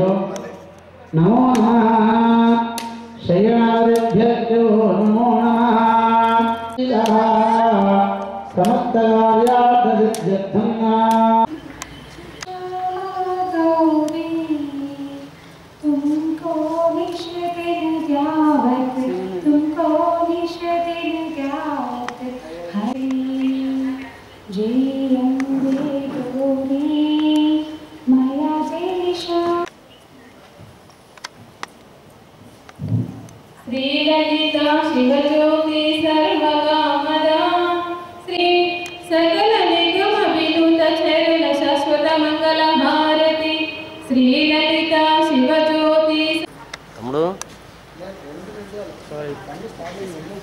नमो नमः शयनादिभ्यो नमो नमः समस्तकार्यार्थसिद्ध्यर्थं तुमको निश्चित तुमको निश्चित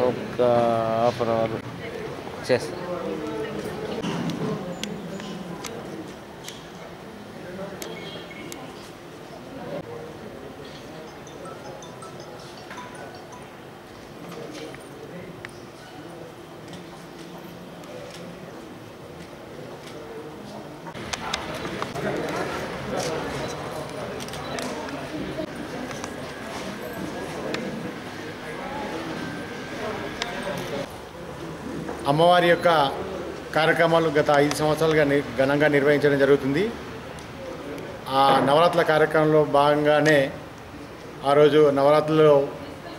ఒక హాఫ్ అన్ అవర్ చేస్తా అమ్మవారి యొక్క కార్యక్రమాలు గత ఐదు సంవత్సరాలుగా ని- ఘనంగా నిర్వహించడం జరుగుతుంది. ఆ నవరాత్రుల కార్యక్రమంలో భాగంగానే ఆ రోజు నవరాత్రులలో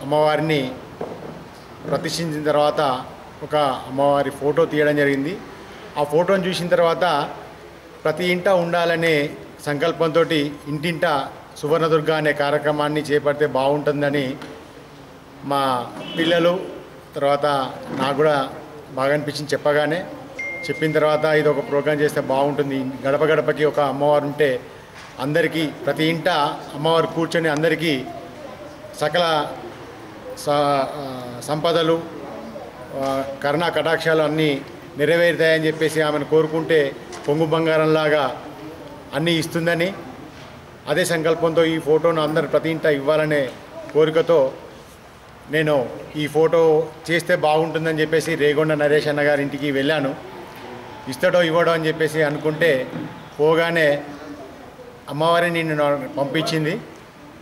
అమ్మవారిని ప్రతిష్ఠించిన తర్వాత ఒక అమ్మవారి ఫోటో తీయడం జరిగింది. ఆ ఫోటోను చూసిన తర్వాత ప్రతి ఇంట ఉండాలనే సంకల్పంతో ఇంటింట సువర్ణదుర్గ అనే కార్యక్రమాన్ని చేపడితే బాగుంటుందని మా పిల్లలు తర్వాత నాకు కూడా బాగా అనిపించింది చెప్పగానే చెప్పిన తర్వాత ఇది ఒక ప్రోగ్రాం చేస్తే బాగుంటుంది. గడప గడపకి ఒక అమ్మవారు ఉంటే అందరికీ ప్రతి ఇంట అమ్మవారు కూర్చొని అందరికీ సకల సంపదలు ఆ, కరుణా కటాక్షాలు అన్నీ నెరవేరుతాయని చెప్పేసి ఆమెను కోరుకుంటే పొంగు బంగారంలాగా అన్నీ ఇస్తుందని అదే సంకల్పంతో ఈ ఫోటోను అందరు ప్రతి ఇంట ఇవ్వాలనే కోరికతో నేను ఈ ఫోటో చేస్తే బాగుంటుందని చెప్పేసి రేగొండ నరేష్ అన్న గారి ఇంటికి వెళ్ళాను. ఇస్తాడో ఇవ్వడో అని చెప్పేసి అనుకుంటే పోగానే అమ్మవారిని నిన్ను పంపించింది.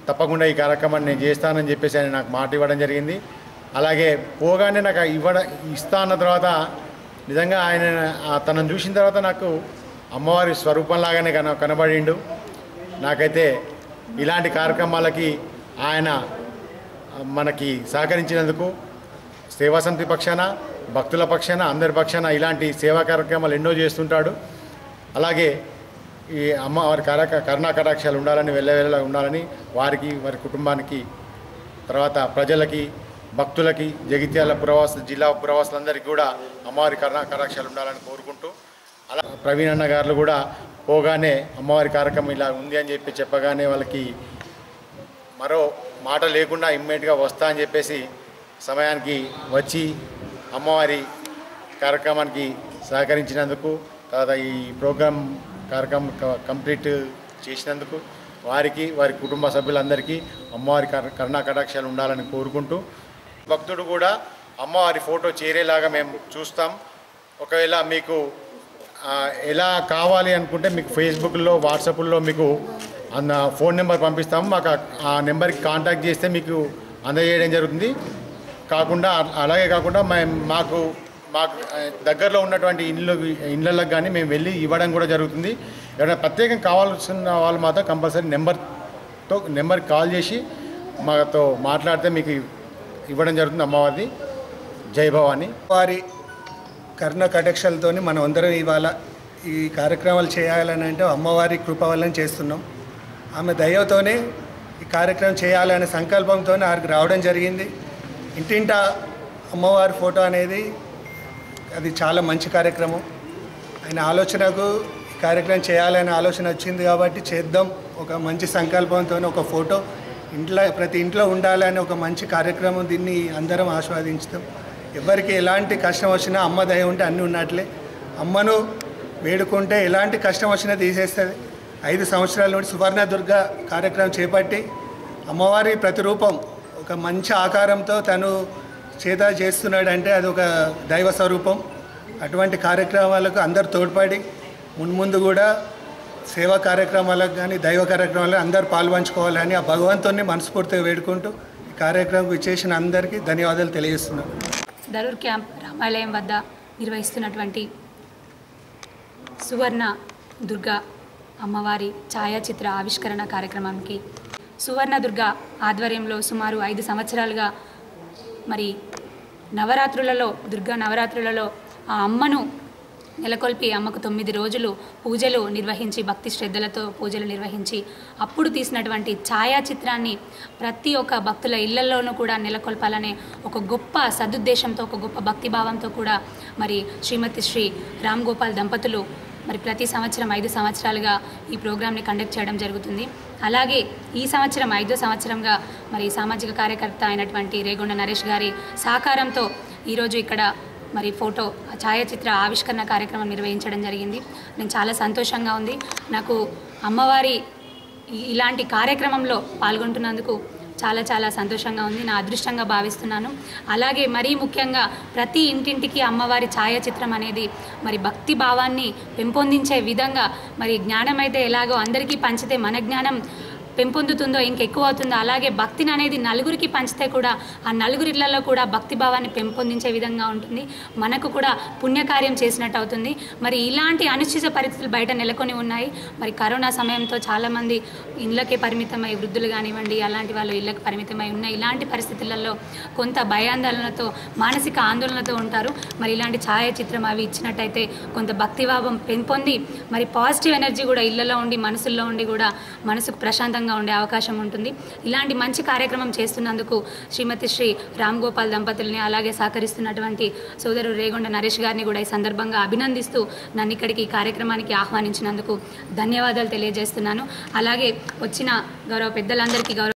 తప్పకుండా ఈ కార్యక్రమాన్ని నేను చేస్తానని చెప్పేసి ఆయన నాకు మాట ఇవ్వడం జరిగింది. అలాగే పోగానే నాకు ఇవ్వడ ఇస్తా అన్న తర్వాత నిజంగా ఆయన తనను చూసిన తర్వాత నాకు అమ్మవారి స్వరూపంలాగానే కన కనబడిండు. నాకైతే ఇలాంటి కార్యక్రమాలకి ఆయన మనకి సహకరించినందుకు సేవా సమితి పక్షాన భక్తుల పక్షాన అందరి పక్షాన ఇలాంటి సేవా కార్యక్రమాలు ఎన్నో చేస్తుంటాడు. అలాగే ఈ అమ్మవారి కరక కరుణా కటాక్షాలు ఉండాలని వెళ్ళవేళలా ఉండాలని వారికి వారి కుటుంబానికి తర్వాత ప్రజలకి భక్తులకి జగిత్యాల పురవాస జిల్లా పురవాసులందరికీ కూడా అమ్మవారి కరుణా కటాక్షాలు ఉండాలని కోరుకుంటూ అలా ప్రవీణ్ అన్న గారు కూడా పోగానే అమ్మవారి కార్యక్రమం ఇలా ఉంది అని చెప్పి చెప్పగానే వాళ్ళకి మరో మాట లేకుండా ఇమ్మీడియట్గా వస్తా అని చెప్పేసి సమయానికి వచ్చి అమ్మవారి కార్యక్రమానికి సహకరించినందుకు తర్వాత ఈ ప్రోగ్రాం కార్యక్రమం క- కంప్లీట్ చేసినందుకు వారికి వారి కుటుంబ సభ్యులందరికీ అమ్మవారి కర- కరుణా కటాక్షాలు ఉండాలని కోరుకుంటూ భక్తుడు కూడా అమ్మవారి ఫోటో చేరేలాగా మేము చూస్తాం. ఒకవేళ మీకు ఎలా కావాలి అనుకుంటే మీకు ఫేస్బుక్లో వాట్సాప్లో మీకు అన్న ఫోన్ నెంబర్ పంపిస్తాము. మాకు ఆ- నెంబర్కి కాంటాక్ట్ చేస్తే మీకు అందజేయడం జరుగుతుంది. కాకుండా అ- అలాగే కాకుండా మేము మాకు మాకు దగ్గరలో ఉన్నటువంటి ఇళ్ళు ఇళ్ళకి కానీ మేము వెళ్ళి ఇవ్వడం కూడా జరుగుతుంది. ఎవరైనా ప్రత్యేకం కావాల్సిన వాళ్ళు మాత్రం కంపల్సరీ నెంబర్తో నెంబర్కి కాల్ చేసి మాతో మాట్లాడితే మీకు ఇవ్వడం జరుగుతుంది అమ్మవారిది. జయభవాని వారి కర్ణ కటక్షలతో మనం అందరం ఇవాళ ఈ కార్యక్రమాలు చేయాలని అంటే అమ్మవారి కృప వల్లనే చేస్తున్నాం. ఆమె దయతోనే ఈ కార్యక్రమం చేయాలనే సంకల్పంతో ఆడికి రావడం జరిగింది. ఇంటింట అమ్మవారి ఫోటో అనేది అది చాలా మంచి కార్యక్రమం. ఆయన ఆలోచనకు ఈ కార్యక్రమం చేయాలనే ఆలోచన వచ్చింది కాబట్టి చేద్దాం. ఒక మంచి సంకల్పంతో ఒక ఫోటో. ఇంట్లో ప్రతి ఇంట్లో ఉండాలనే ఒక మంచి కార్యక్రమం దీన్ని అందరం ఆస్వాదించుతాం. ఎవరికి ఎలాంటి కష్టం వచ్చినా అమ్మ దయ ఉంటే అన్నీ ఉన్నట్లే. అమ్మను వేడుకుంటే ఎలాంటి కష్టం వచ్చినా తీసేస్తుంది. ఐదు సంవత్సరాల నుండి సువర్ణ దుర్గ కార్యక్రమం చేపట్టి అమ్మవారి ప్రతిరూపం ఒక మంచి ఆకారంతో తను చేత చేస్తున్నాడంటే అది ఒక దైవ స్వరూపం. అటువంటి కార్యక్రమాలకు అందరు తోడ్పడి మున్ముందు కూడా సేవా కార్యక్రమాలకు కానీ దైవ కార్యక్రమాలకు అందరు పాల్పంచుకోవాలని ఆ భగవంతుని మనస్ఫూర్తిగా వేడుకుంటూ ఈ కార్యక్రమం ఇచ్చేసిన అందరికీ ధన్యవాదాలు తెలియజేస్తున్నాను ధరూర్ క్యాంప్ రామాలయం వద్ద నిర్వహిస్తున్నటువంటి సువర్ణ దుర్గా అమ్మవారి ఛాయాచిత్ర ఆవిష్కరణ కార్యక్రమానికి సువర్ణదుర్గ ఆధ్వర్యంలో సుమారు ఐదు సంవత్సరాలుగా మరి నవరాత్రులలో దుర్గా నవరాత్రులలో ఆ అమ్మను నెలకొల్పి అమ్మకు తొమ్మిది రోజులు పూజలు నిర్వహించి భక్తి శ్రద్ధలతో పూజలు నిర్వహించి అప్పుడు తీసినటువంటి ఛాయాచిత్రాన్ని ప్రతి ఒక్క భక్తుల ఇళ్ళలోనూ కూడా నెలకొల్పాలనే ఒక గొప్ప సదుద్దేశంతో ఒక గొప్ప భక్తిభావంతో కూడా మరి శ్రీమతి శ్రీ రామ్ గోపాల్ దంపతులు మరి ప్రతి సంవత్సరం ఐదు సంవత్సరాలుగా ఈ ప్రోగ్రామ్ని కండక్ట్ చేయడం జరుగుతుంది. అలాగే ఈ సంవత్సరం ఐదో సంవత్సరంగా మరి సామాజిక కార్యకర్త అయినటువంటి రేగొండ నరేష్ గారి సహకారంతో ఈరోజు ఇక్కడ మరి ఫోటో ఛాయాచిత్ర ఆవిష్కరణ కార్యక్రమం నిర్వహించడం జరిగింది. నేను చాలా సంతోషంగా ఉంది. నాకు అమ్మవారి ఇలాంటి కార్యక్రమంలో పాల్గొంటున్నందుకు చాలా చాలా సంతోషంగా ఉంది. నా అదృష్టంగా భావిస్తున్నాను. అలాగే మరీ ముఖ్యంగా ప్రతి ఇంటింటికి అమ్మవారి ఛాయాచిత్రం అనేది మరి భక్తి భావాన్ని పెంపొందించే విధంగా మరి జ్ఞానం అయితే ఎలాగో అందరికీ పంచితే మన జ్ఞానం పెంపొందుతుందో ఇంకెక్కువ అవుతుందో అలాగే భక్తిని అనేది నలుగురికి పంచితే కూడా ఆ నలుగురిళ్ళలో కూడా భక్తి భావాన్ని పెంపొందించే విధంగా ఉంటుంది. మనకు కూడా పుణ్యకార్యం చేసినట్టు అవుతుంది. మరి ఇలాంటి అనిశ్చిత పరిస్థితులు బయట నెలకొని ఉన్నాయి. మరి కరోనా సమయంతో చాలామంది ఇళ్ళకే పరిమితమై వృద్ధులు కానివ్వండి అలాంటి వాళ్ళు ఇళ్ళకి పరిమితమై ఉన్న ఇలాంటి పరిస్థితులలో కొంత భయాందోళనతో మానసిక ఆందోళనతో ఉంటారు. మరి ఇలాంటి ఛాయాచిత్రం అవి ఇచ్చినట్టయితే కొంత భక్తిభావం పెంపొంది. మరి పాజిటివ్ ఎనర్జీ కూడా ఇళ్ళలో ఉండి మనసుల్లో ఉండి కూడా మనసుకు ప్రశాంతంగా ఉండే అవకాశం ఉంటుంది. ఇలాంటి మంచి కార్యక్రమం చేస్తున్నందుకు శ్రీమతి శ్రీ రామ్ గోపాల్ దంపతుల్ని అలాగే సహకరిస్తున్నటువంటి సోదరుడు రేగొండ నరేష్ గారిని కూడా ఈ సందర్భంగా అభినందిస్తూ నన్ను ఇక్కడికి ఈ కార్యక్రమానికి ఆహ్వానించినందుకు ధన్యవాదాలు తెలియజేస్తున్నాను. అలాగే వచ్చిన గౌరవ పెద్దలందరికీ గౌరవ